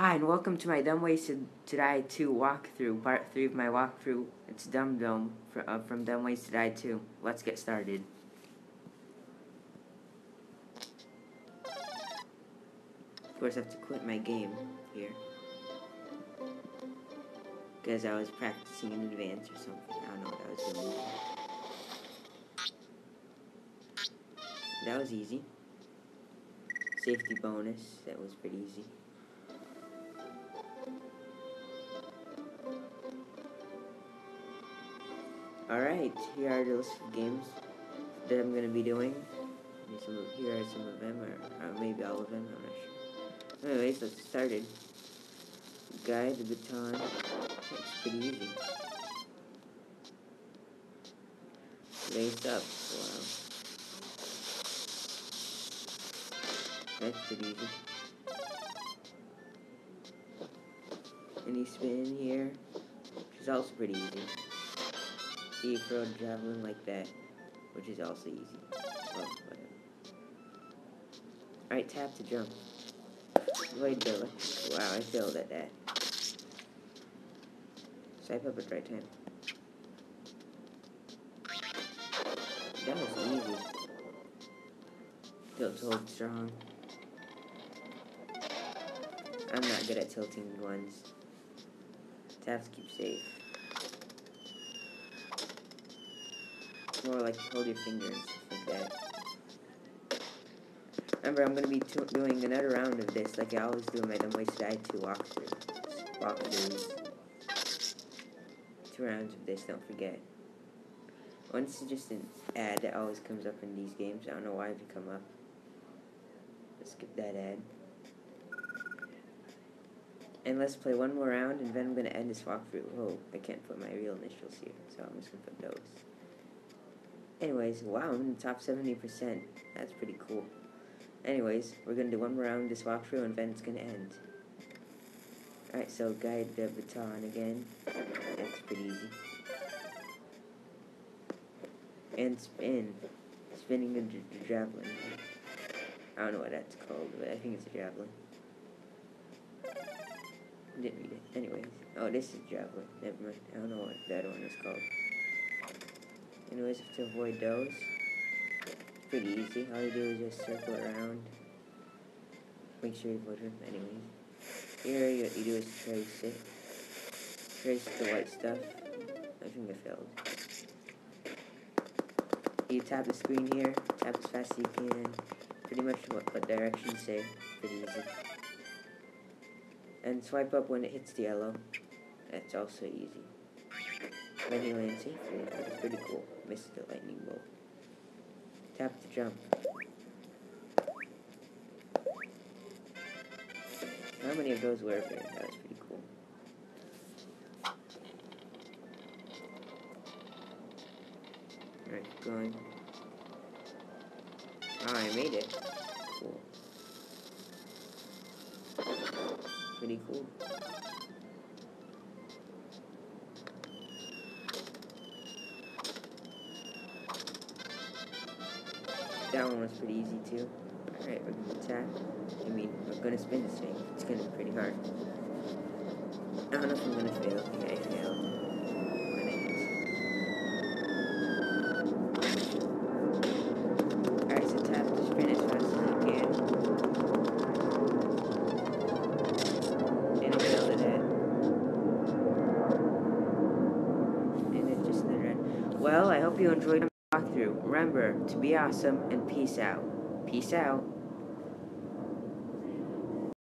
Hi, and welcome to my Dumb Ways to, Die 2 walkthrough, part 3 of my walkthrough. It's Dumb Dome for, uh, from Dumb Ways to Die 2. Let's get started. Of course, I have to quit my game here. Because I was practicing in advance or something. I don't know what I was doing. That was easy. Safety bonus, that was pretty easy. Alright, here are the list of games that I'm going to be doing. Some of, here are some of them, or, or, maybe all of them, I'm not sure. Anyways, let's get started. Guy, the baton, it's pretty easy. Laced up, wow. That's pretty easy. Any spin here, which is also pretty easy see throw javelin like that, which is also easy. Oh, Alright, tap to jump. Wait, Bill. Wow, I failed at that. Swipe up at right time. That was easy. Tilt hold strong. I'm not good at tilting ones. Taps keep safe. More like hold your finger and stuff like that. Remember, I'm going to be doing another round of this, like I always do in my Dumb Ways to Die 2 walkthrough. Walkthroughs. Two rounds of this, don't forget. One is just an ad that always comes up in these games. I don't know why it come up. Let's skip that ad. And let's play one more round, and then I'm going to end this walkthrough. Oh, I can't put my real initials here, so I'm just going to put those. Anyways, wow, I'm in the top 70%. That's pretty cool. Anyways, we're going to do one more round this walkthrough and then it's going to end. Alright, so guide the baton again. That's pretty easy. And spin. Spinning a javelin. I don't know what that's called, but I think it's a javelin. Didn't read it. Anyways. Oh, this is javelin. Never mind. I don't know what that one is called. Anyways, to avoid those, it's pretty easy. All you do is just circle around. Make sure you avoid them. Anyways, here what you do is trace it. Trace the white stuff. I think I failed. You tap the screen here. Tap as fast as you can. Pretty much what, what directions say. Pretty easy. And swipe up when it hits the yellow. That's also easy. He lands safely. It's pretty cool. Missed the lightning bolt. Tap to jump. How many of those were there? That was pretty cool. Alright, going. Oh, I made it. Cool. Pretty cool. That one was pretty easy too. Alright, we're gonna tap. I mean, we're gonna spin this thing. It's gonna be pretty hard. I don't know if I'm gonna fail. Yeah, I failed. Alright, so tap to spin. And I failed that. And it just Well, I hope you enjoyed walkthrough. Remember to be awesome and peace out. Peace out.